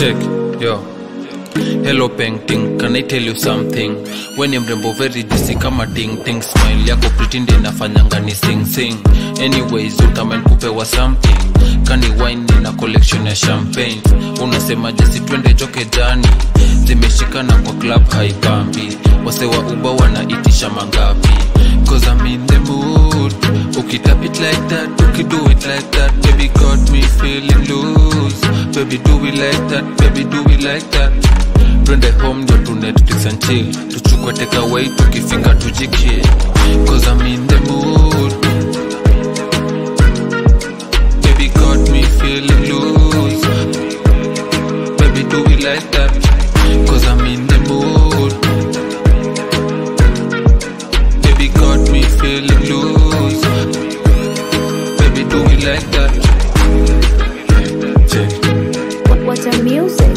check. Yo. Hello painting can i tell you something? When mrembo very juicy kama ding ding. Smile yako pretend inafanyanga ni sing sing. Anyways utamen kupewa something. Kani wine na collection ya champagne? Unasema jesi twende joke jani zimeshikana kwa club haipambi wase wa uba wanaitisha mangapi? Cause I'm in the mood. Ukitap it like that ukido it like that. Baby got me feeling loose. Baby do it like that baby do it like that. Twende home ndio tu netflix and chill. Tuchukwe away tukifika tujikie cause I'm in the mood What music.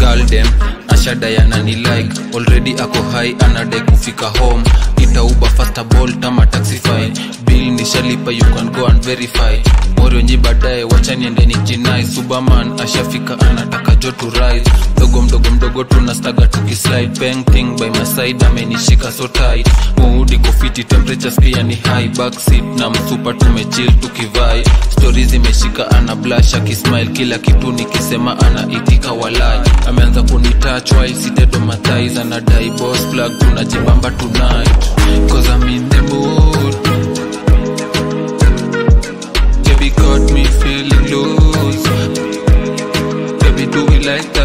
girl dem ashadayana ni like already ako high anadai kufika home itauba faster ball tama taxify bill nishalipa you can go and verify. Morionyi baadaye wachaniende ni jinai superman ashafika anataka jo to rise mdogo mdogo mdogo tunastaga tukislide. Painting by my side amenishika so tight. Mood kofiti temperatures pia ni high. Backseat na msupa tumechill tukivai. Stori zimeshika ana blush akismile kila kitu nikisema anaitika walai. Ameanza kunitouch sitedo mathais anadai boss. Plug tunajibamba tonight do it like that